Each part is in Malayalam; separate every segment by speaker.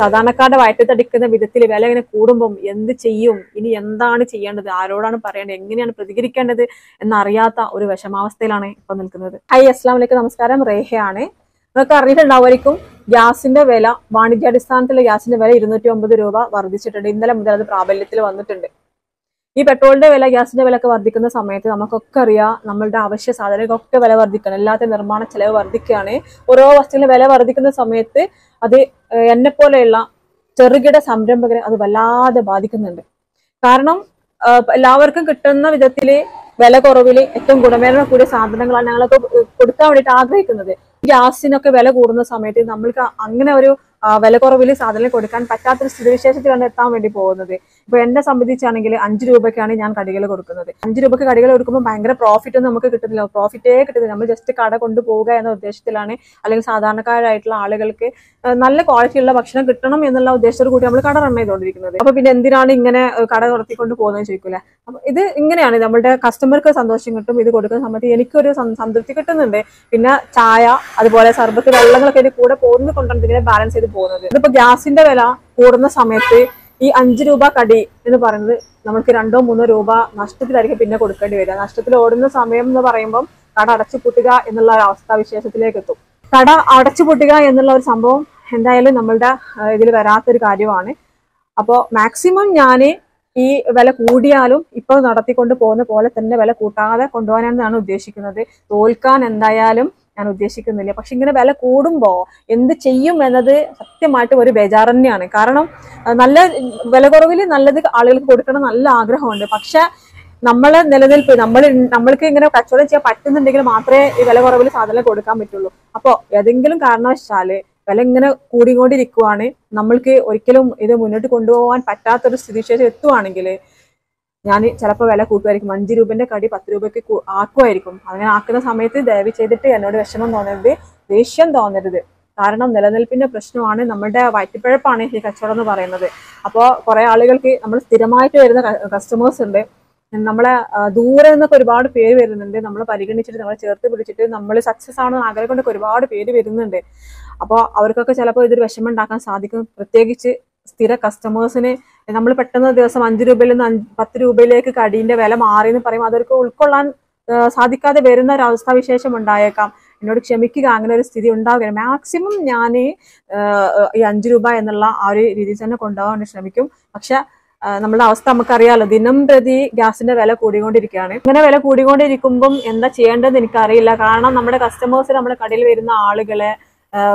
Speaker 1: സാധാരണക്കാരുടെ വയറ്റത്തടിക്കുന്ന വിധത്തിൽ വില ഇങ്ങനെ കൂടുമ്പം എന്ത് ചെയ്യും? ഇനി എന്താണ് ചെയ്യേണ്ടത്? ആരോടാണ് പറയേണ്ടത്? എങ്ങനെയാണ് പ്രതികരിക്കേണ്ടത്? എന്നറിയാത്ത ഒരു വിഷമാവസ്ഥയിലാണ് ഇപ്പൊ നിൽക്കുന്നത്. ഹൈ അസ്ലാം വലൈക്കും നമസ്കാരം. റേഹയാണ്. നിങ്ങൾക്ക് അറിഞ്ഞിട്ടുണ്ടാവുമായിരിക്കും ഗ്യാസിന്റെ വില വാണിജ്യാടിസ്ഥാനത്തിലെ ഗ്യാസിന്റെ വില ഇരുന്നൂറ്റി ഒമ്പത് രൂപ വർദ്ധിച്ചിട്ടുണ്ട്. ഇന്നലെ മുതൽ അത് പ്രാബല്യത്തിൽ വന്നിട്ടുണ്ട്. ഈ പെട്രോളിന്റെ വില ഗ്യാസിന്റെ വില ഒക്കെ വർദ്ധിക്കുന്ന സമയത്ത് നമുക്കൊക്കെ അറിയാം നമ്മളുടെ അവശ്യ സാധനങ്ങൾക്കൊക്കെ വില വർദ്ധിക്കണം. എല്ലാത്ത നിർമ്മാണ ചെലവ് വർദ്ധിക്കുകയാണ്. ഓരോ വസ്തുവിന്റെ വില വർദ്ധിക്കുന്ന സമയത്ത് അത് എന്നെ പോലെയുള്ള ചെറുകിട സംരംഭകരെ അത് വല്ലാതെ ബാധിക്കുന്നുണ്ട്. കാരണം എല്ലാവർക്കും കിട്ടുന്ന വിധത്തിൽ വില കുറവിൽ ഏറ്റവും ഗുണമേന്മ കൂടിയ സാധനങ്ങളാണ് ഞങ്ങളൊക്കെ കൊടുക്കാൻ വേണ്ടിയിട്ട് ആഗ്രഹിക്കുന്നത്. ഗ്യാസിനൊക്കെ വില കൂടുന്ന സമയത്ത് നമ്മൾക്ക് അങ്ങനെ ഒരു ആ, വില കുറവിൽ സാധനം കൊടുക്കാൻ പറ്റാത്തൊരു സ്ഥിതിവിശേഷത്തിലാണ് എത്താൻ വേണ്ടി പോകുന്നത്. ഇപ്പൊ എന്നെ സംബന്ധിച്ചാണെങ്കിൽ അഞ്ച് രൂപയ്ക്കാണ് ഞാൻ കടികൾ കൊടുക്കുന്നത്. അഞ്ച് രൂപയ്ക്ക് കടികൾ കൊടുക്കുമ്പോൾ ഭയങ്കര പ്രോഫിറ്റ് ഒന്നും നമുക്ക് കിട്ടുന്നില്ല പ്രോഫിറ്റേ കിട്ടുന്നില്ല നമ്മൾ ജസ്റ്റ് കട കൊണ്ടുപോവുക എന്ന ഉദ്ദേശത്തിലാണ് അല്ലെങ്കിൽ സാധാരണക്കാരായിട്ടുള്ള ആളുകൾക്ക് നല്ല ക്വാളിറ്റിയുള്ള ഭക്ഷണം കിട്ടണം എന്നുള്ള ഉദ്ദേശത്തോട് കൂടി നമ്മൾ കട റൺ ചെയ്തുകൊണ്ടിരിക്കുന്നത് അപ്പൊ പിന്നെ എന്തിനാണ് ഇങ്ങനെ കട നടത്തിക്കൊണ്ട് പോകുന്നത് ചോദിക്കില്ല അപ്പൊ ഇത് ഇങ്ങനെയാണ്. നമ്മുടെ കസ്റ്റമർക്ക് സന്തോഷം കിട്ടും. ഇത് കൊടുക്കുന്ന സമയത്ത് എനിക്കൊരു സംതൃപ്തി കിട്ടുന്നുണ്ട്. പിന്നെ ചായ അതുപോലെ സർബത്ത് വെള്ളങ്ങളൊക്കെ കൂടെ പോകുന്നത് കൊണ്ടാണ് ബാലൻസ് ചെയ്ത് പോകുന്നത്. ഇതിപ്പോ ഗ്യാസിന്റെ വില കൂടുന്ന സമയത്ത് ഈ അഞ്ച് രൂപ കടി എന്ന് പറയുന്നത് നമുക്ക് രണ്ടോ മൂന്നോ രൂപ നഷ്ടത്തിലായിരിക്കും പിന്നെ കൊടുക്കേണ്ടി വരിക. നഷ്ടത്തിൽ ഓടുന്ന സമയം എന്ന് പറയുമ്പോൾ കട അടച്ചു പൊട്ടുക എന്നുള്ള ഒരു അവസ്ഥാവിശേഷത്തിലേക്ക് എത്തും. കട അടച്ചു പൊട്ടുക എന്നുള്ള ഒരു സംഭവം എന്തായാലും നമ്മളുടെ ഇതിൽ വരാത്തൊരു കാര്യമാണ്. അപ്പോൾ മാക്സിമം ഞാൻ ഈ വില കൂടിയാലും ഇപ്പൊ നടത്തിക്കൊണ്ട് പോകുന്ന പോലെ തന്നെ വില കൂട്ടാതെ കൊണ്ടുപോകാനാണ് ഉദ്ദേശിക്കുന്നത്. തോൽക്കാൻ എന്തായാലും ഞാൻ ഉദ്ദേശിക്കുന്നില്ല. പക്ഷെ ഇങ്ങനെ വില കൂടുമ്പോൾ എന്ത് ചെയ്യും എന്നത് സത്യമായിട്ടും ഒരു ബേജാറ് തന്നെയാണ് കാരണം നല്ല വില കുറവിൽ നല്ലത് ആളുകൾക്ക് കൊടുക്കണം നല്ല ആഗ്രഹമുണ്ട്. പക്ഷെ നമ്മളെ നിലനിൽപ്പ് നമ്മൾ നമ്മൾക്ക് ഇങ്ങനെ കച്ചവടം ചെയ്യാൻ പറ്റുന്നുണ്ടെങ്കിൽ മാത്രമേ ഈ വില കുറവിൽ സാധനം കൊടുക്കാൻ പറ്റുള്ളൂ. അപ്പോൾ ഏതെങ്കിലും കാരണവശാൽ വില ഇങ്ങനെ കൂടിക്കൊണ്ടിരിക്കുവാണ്. നമ്മൾക്ക് ഒരിക്കലും ഇത് മുന്നോട്ട് കൊണ്ടുപോകാൻ പറ്റാത്തൊരു സ്ഥിതിവിശേഷം എത്തുവാണെങ്കിൽ ഞാൻ ചിലപ്പോൾ വില കൂട്ടുമായിരിക്കും. അഞ്ച് രൂപന്റെ കടി പത്ത് രൂപയ്ക്ക് ആക്കുമായിരിക്കും. അങ്ങനെ ആക്കുന്ന സമയത്ത് ദയവ് ചെയ്തിട്ട് എന്നോട് വിഷമം തോന്നരുത് ദേഷ്യം തോന്നരുത്. കാരണം നിലനിൽപ്പിന്റെ പ്രശ്നമാണ് നമ്മുടെ വയറ്റിപ്പഴപ്പാണ് ഈ കച്ചവടം എന്ന് പറയുന്നത്. അപ്പോൾ കുറേ ആളുകൾക്ക് നമ്മൾ സ്ഥിരമായിട്ട് വരുന്ന കസ്റ്റമേഴ്സ് ഉണ്ട്. നമ്മളെ ദൂരെ നിന്നൊക്കെ ഒരുപാട് പേര് വരുന്നുണ്ട്. നമ്മൾ പരിഗണിച്ചിട്ട് നമ്മളെ ചേർത്ത് പിടിച്ചിട്ട് നമ്മൾ സക്സസ് ആണെന്ന് ആഗ്രഹം കൊണ്ടൊക്കെ ഒരുപാട് പേര് വരുന്നുണ്ട്. അപ്പോൾ അവർക്കൊക്കെ ചിലപ്പോൾ ഇതൊരു വിഷമം ഉണ്ടാക്കാൻ സാധിക്കും. പ്രത്യേകിച്ച് സ്ഥിര കസ്റ്റമേഴ്സിന് നമ്മൾ പെട്ടെന്ന് ദിവസം അഞ്ച് രൂപയിൽ നിന്ന് പത്ത് രൂപയിലേക്ക് കടീന്റെ വില മാറി എന്ന് പറയുമ്പോൾ അതൊക്കെ ഉൾക്കൊള്ളാൻ സാധിക്കാതെ വരുന്ന ഒരു അവസ്ഥാവിശേഷം ഉണ്ടായേക്കാം. എന്നോട് ക്ഷമിക്കുക അങ്ങനെ ഒരു സ്ഥിതി ഉണ്ടാവുകയാണ്. മാക്സിമം ഞാൻ ഈ അഞ്ച് രൂപ എന്നുള്ള ആ ഒരു രീതിയിൽ തന്നെ കൊണ്ടുപോകാൻ ശ്രമിക്കും. പക്ഷെ നമ്മുടെ അവസ്ഥ നമുക്കറിയാലോ ദിനം പ്രതി ഗ്യാസിന്റെ വില കൂടിക്കൊണ്ടിരിക്കുകയാണ്. ഇങ്ങനെ വില കൂടിക്കൊണ്ടിരിക്കുമ്പം എന്താ ചെയ്യേണ്ടതെന്ന് എനിക്കറിയില്ല. കാരണം നമ്മുടെ കസ്റ്റമേഴ്സ് നമ്മുടെ കടയിൽ വരുന്ന ആളുകളെ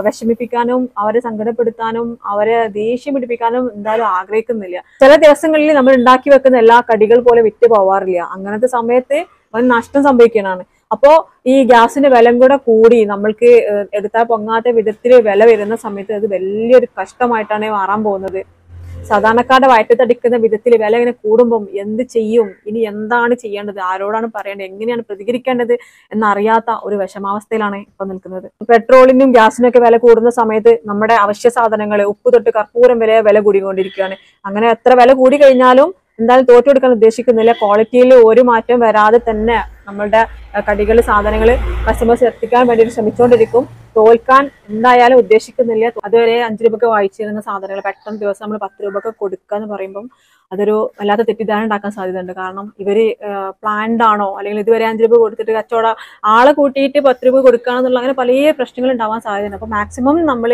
Speaker 1: വിഷമിപ്പിക്കാനും അവരെ സങ്കടപ്പെടുത്താനും അവരെ ദേഷ്യം പിടിപ്പിക്കാനും എന്തായാലും ആഗ്രഹിക്കുന്നില്ല. ചില ദിവസങ്ങളിൽ നമ്മൾ ഉണ്ടാക്കി വെക്കുന്ന എല്ലാ കടികൾ പോലെ വിറ്റ് പോവാറില്ല. അങ്ങനത്തെ സമയത്ത് വൻ നഷ്ടം സംഭവിക്കാനാണ്. അപ്പോ ഈ ഗ്യാസിന്റെ വിലം കൂടെ കൂടി നമ്മൾക്ക് എടുത്താൽ പൊങ്ങാത്ത വിധത്തിൽ വില വരുന്ന സമയത്ത് അത് വലിയൊരു കഷ്ടമായിട്ടാണ് മാറാൻ പോകുന്നത്. സാധാരണക്കാരുടെ വയറ്റത്തടിക്കുന്ന വിധത്തിൽ വില ഇങ്ങനെ കൂടുമ്പം എന്ത് ചെയ്യും? ഇനി എന്താണ് ചെയ്യേണ്ടത്? ആരോടാണ് പറയേണ്ടത്? എങ്ങനെയാണ് പ്രതികരിക്കേണ്ടത്? എന്നറിയാത്ത ഒരു വിഷമാവസ്ഥയിലാണ് ഇപ്പൊ നിൽക്കുന്നത്. പെട്രോളിനും ഗ്യാസിനും ഒക്കെ വില കൂടുന്ന സമയത്ത് നമ്മുടെ അവശ്യ സാധനങ്ങൾ ഉപ്പ് തൊട്ട് കർപ്പൂരം വരെ വില കൂടിക്കൊണ്ടിരിക്കുകയാണ്. അങ്ങനെ എത്ര വില കൂടി കഴിഞ്ഞാലും എന്തായാലും തോറ്റെടുക്കാൻ ഉദ്ദേശിക്കുന്നില്ല. ക്വാളിറ്റിയിൽ ഒരു മാറ്റം വരാതെ തന്നെ നമ്മളുടെ കടികൾ സാധനങ്ങൾ കസ്റ്റമേഴ്സ് എത്തിക്കാൻ വേണ്ടിയിട്ട് ശ്രമിച്ചുകൊണ്ടിരിക്കും തോൽക്കാൻ എന്തായാലും ഉദ്ദേശിക്കുന്നില്ല. അതുവരെ അഞ്ച് രൂപക്ക് വായിച്ചിരുന്ന സാധനങ്ങൾ പെട്ടെന്ന് ദിവസം നമ്മൾ പത്ത് രൂപക്ക് കൊടുക്കുക എന്ന് പറയുമ്പം അതൊരു വല്ലാത്ത തെറ്റിദ്ധാരണ ഉണ്ടാക്കാൻ സാധ്യതയുണ്ട്. കാരണം ഇവർ പ്ലാൻഡ് ആണോ? അല്ലെങ്കിൽ ഇതുവരെ അഞ്ച് രൂപ കൊടുത്തിട്ട് കച്ചവടം ആളെ കൂട്ടിയിട്ട് പത്ത് രൂപ കൊടുക്കുക എന്നുള്ള അങ്ങനെ പല പ്രശ്നങ്ങൾ ഉണ്ടാവാൻ സാധ്യതയുണ്ട്. അപ്പൊ മാക്സിമം നമ്മൾ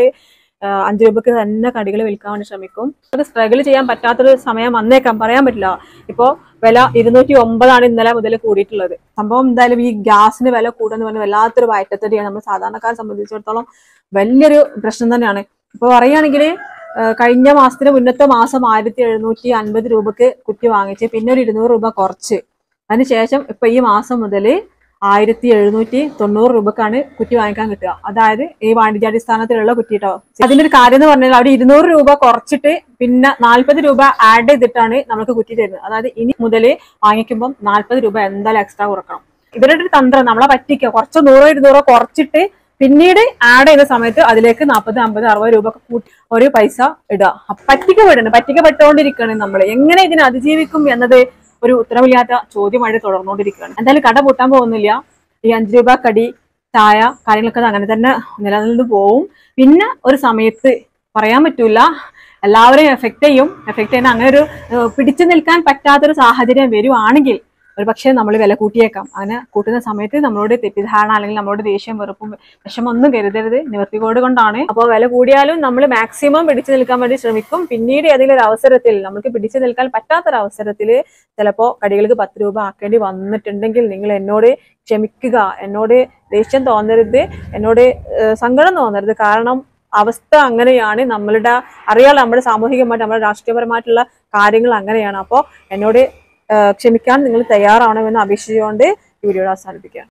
Speaker 1: അഞ്ച് രൂപക്ക് തന്നെ കടികൾ വിൽക്കാൻ വേണ്ടി ശ്രമിക്കും. അത് സ്ട്രഗിൾ ചെയ്യാൻ പറ്റാത്തൊരു സമയം വന്നേക്കാം. പറയാൻ പറ്റില്ല. ഇപ്പോ വില ഇരുന്നൂറ്റി ഒമ്പതാണ് ഇന്നലെ മുതൽ കൂടിയിട്ടുള്ളത്. സംഭവം എന്തായാലും ഈ ഗ്യാസിന് വില കൂടുന്നു പറഞ്ഞാൽ വല്ലാത്തൊരു വയറ്റത്തടിയാണ് നമ്മൾ സാധാരണക്കാരെ സംബന്ധിച്ചിടത്തോളം വലിയൊരു പ്രശ്നം തന്നെയാണ്. ഇപ്പൊ പറയുകയാണെങ്കിൽ കഴിഞ്ഞ മാസത്തിന് മുന്നത്തെ മാസം ആയിരത്തി എഴുന്നൂറ്റി അൻപത് രൂപക്ക് കുറ്റി വാങ്ങിച്ച് പിന്നെ ഒരു ഇരുന്നൂറ് രൂപ കുറച്ച്. അതിനുശേഷം ഇപ്പൊ ഈ മാസം മുതൽ ആയിരത്തി എഴുന്നൂറ്റി തൊണ്ണൂറ് രൂപക്കാണ് കുറ്റി വാങ്ങിക്കാൻ കിട്ടുക. അതായത് ഈ വാണിജ്യാടിസ്ഥാനത്തിലുള്ള കുറ്റി കേട്ടോ അതിന്റെ ഒരു കാര്യം എന്ന് പറഞ്ഞാൽ അവിടെ ഇരുന്നൂറ് രൂപ കുറച്ചിട്ട് പിന്നെ നാൽപ്പത് രൂപ ആഡ് ചെയ്തിട്ടാണ് നമുക്ക് കുറ്റി തരുന്നത്. അതായത് ഇനി മുതൽ വാങ്ങിക്കുമ്പോൾ നാൽപ്പത് രൂപ എന്തായാലും എക്സ്ട്രാ കുറക്കണം ഇവരുടെ ഒരു തന്ത്രം നമ്മളെ പറ്റിക്കുക. കുറച്ച് നൂറോ ഇരുന്നൂറോ കുറച്ചിട്ട് പിന്നീട് ആഡ് ചെയ്ത സമയത്ത് അതിലേക്ക് നാൽപ്പത് അമ്പത് അറുപത് രൂപ കൂട്ടി ഒരു പൈസ ഇടുക. പറ്റിക്കപ്പെടണം പറ്റിക്കപ്പെട്ടുകൊണ്ടിരിക്കുകയാണ് നമ്മൾ എങ്ങനെ ഇതിനെ അതിജീവിക്കും എന്നത് ഒരു ഉത്തരവില്ലാത്ത ചോദ്യമായിട്ട് തുടർന്നുകൊണ്ടിരിക്കുകയാണ്. എന്തായാലും കട പൂട്ടാൻ പോകുന്നില്ല. ഈ അഞ്ച് രൂപ കടി ചായ കാര്യങ്ങളൊക്കെ അങ്ങനെ തന്നെ നിലനിന്ന് പോവും. പിന്നെ ഒരു സമയത്ത് പറയാൻ പറ്റൂല. എല്ലാവരെയും എഫക്റ്റ് ചെയ്യും. എഫക്റ്റ് ചെയ്യുന്ന അങ്ങനെ ഒരു പിടിച്ചു നിൽക്കാൻ പറ്റാത്തൊരു സാഹചര്യം വരുവാണെങ്കിൽ ഒരു പക്ഷേ നമ്മൾ വില കൂട്ടിയേക്കാം. അങ്ങനെ കൂട്ടുന്ന സമയത്ത് നമ്മളോട് തെറ്റിദ്ധാരണ അല്ലെങ്കിൽ നമ്മളോട് ദേഷ്യം വെറുപ്പും വിഷമം ഒന്നും കരുതരുത്. നിവർത്തികോട് കൊണ്ടാണ്. അപ്പോൾ വില കൂടിയാലും നമ്മൾ മാക്സിമം പിടിച്ചു നിൽക്കാൻ വേണ്ടി ശ്രമിക്കും. പിന്നീട് ഏതെങ്കിലും ഒരു അവസരത്തിൽ നമുക്ക് പിടിച്ചു നിൽക്കാൻ പറ്റാത്തൊരു അവസരത്തിൽ ചിലപ്പോൾ കടികൾക്ക് പത്ത് രൂപ ആക്കേണ്ടി വന്നിട്ടുണ്ടെങ്കിൽ നിങ്ങൾ എന്നോട് ക്ഷമിക്കുക. എന്നോട് ദേഷ്യം തോന്നരുത്. എന്നോട് സങ്കടം തോന്നരുത്. കാരണം അവസ്ഥ അങ്ങനെയാണ്. നമ്മളുടെ അറിയാലോ നമ്മുടെ സാമൂഹികമായിട്ട് നമ്മുടെ രാഷ്ട്രീയപരമായിട്ടുള്ള കാര്യങ്ങൾ അങ്ങനെയാണ്. അപ്പോൾ എന്നോട് ക്ഷമിക്കാൻ നിങ്ങൾ തയ്യാറാണോ എന്ന് അപേക്ഷിച്ചുകൊണ്ട് വീഡിയോ അവസാനിപ്പിക്കുക